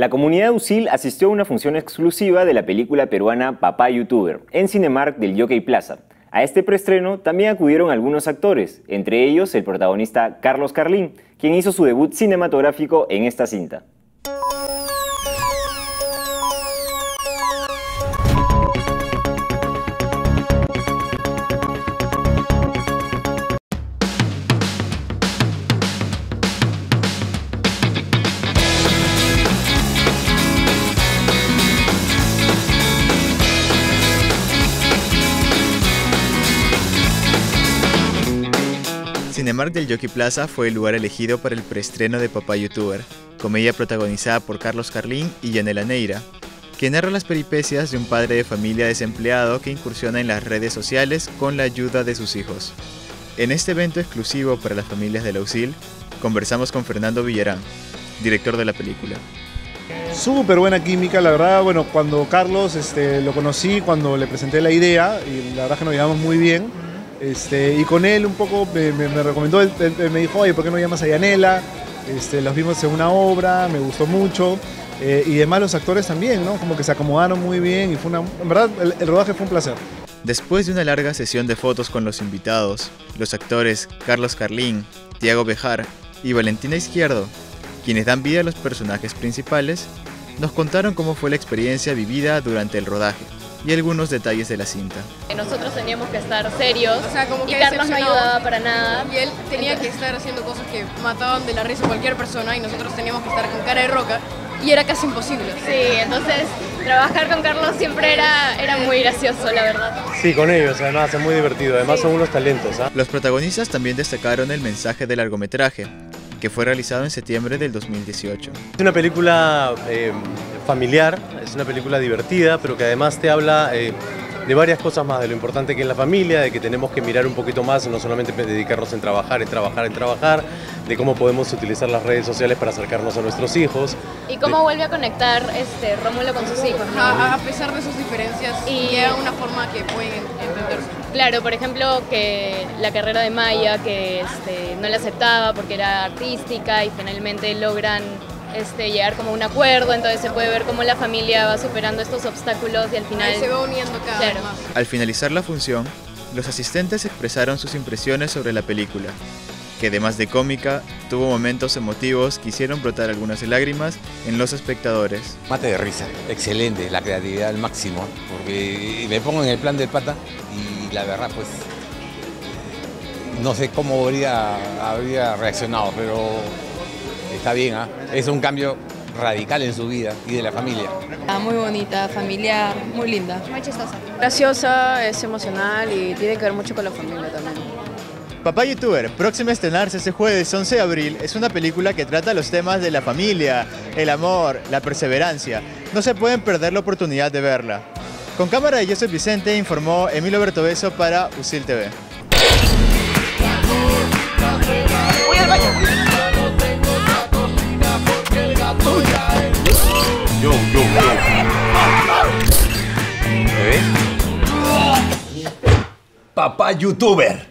La comunidad USIL asistió a una función exclusiva de la película peruana Papá YouTuber en Cinemark del Jockey Plaza. A este preestreno también acudieron algunos actores, entre ellos el protagonista Carlos Carlín, quien hizo su debut cinematográfico en esta cinta. Cinemark del Jockey Plaza fue el lugar elegido para el preestreno de Papá Youtuber, comedia protagonizada por Carlos Carlín y Yanela Neira, que narra las peripecias de un padre de familia desempleado que incursiona en las redes sociales con la ayuda de sus hijos. En este evento exclusivo para las familias de Lausil, conversamos con Fernando Villarán, director de la película. Súper buena química, la verdad, bueno, cuando Carlos este, lo conocí, cuando le presenté la idea, y la verdad que nos llevamos muy bien, este, y con él un poco me, recomendó, me dijo, oye, ¿por qué no llamas a Yanela? Este, los vimos en una obra, me gustó mucho. Eh, y además los actores también, ¿no? Como que se acomodaron muy bien y fue una... En verdad, el, rodaje fue un placer. Después de una larga sesión de fotos con los invitados, los actores Carlos Carlín, Tiago Bejar y Valentina Izquierdo, quienes dan vida a los personajes principales, nos contaron cómo fue la experiencia vivida durante el rodaje y algunos detalles de la cinta. Nosotros teníamos que estar serios y Carlos no ayudaba para nada. Y él tenía que estar haciendo cosas que mataban de la risa a cualquier persona y nosotros teníamos que estar con cara de roca y era casi imposible. Sí, entonces trabajar con Carlos siempre era, era muy gracioso, la verdad. Sí, con ellos, además es muy divertido, además son unos talentos. ¿ah? Los protagonistas también destacaron el mensaje del largometraje, que fue realizado en septiembre del 2018. Es una película eh, familiar, es una película divertida, pero que además te habla eh, de varias cosas más, de lo importante que es la familia, de que tenemos que mirar un poquito más, no solamente dedicarnos en trabajar, en trabajar, en trabajar, de cómo podemos utilizar las redes sociales para acercarnos a nuestros hijos. Y cómo vuelve a conectar este, Rómulo con sus hijos. A, pesar de sus diferencias, y es una forma que pueden entenderse. Claro, por ejemplo, que la carrera de Maya, que este, no la aceptaba porque era artística y finalmente logran este, llegar como a un acuerdo, entonces se puede ver cómo la familia va superando estos obstáculos y al final... se va uniendo cada vez más. Al finalizar la función, los asistentes expresaron sus impresiones sobre la película, que además de cómica, tuvo momentos emotivos que hicieron brotar algunas lágrimas en los espectadores. Mate de risa, excelente, la creatividad al máximo, porque me pongo en el plan del pata y la verdad pues no sé cómo habría, habría reaccionado, pero está bien, ¿ah? es un cambio radical en su vida y de la familia. Ah, muy bonita, familiar, muy linda. Muy chistosa. Graciosa, es emocional y tiene que ver mucho con la familia también. Papá Youtuber, próxima a estrenarse este jueves 11 de abril, es una película que trata los temas de la familia, el amor, la perseverancia. No se pueden perder la oportunidad de verla. Con cámara de Joseph Vicente informó Emilio Bertobeso para USIL TV. Yo, Papá youtuber.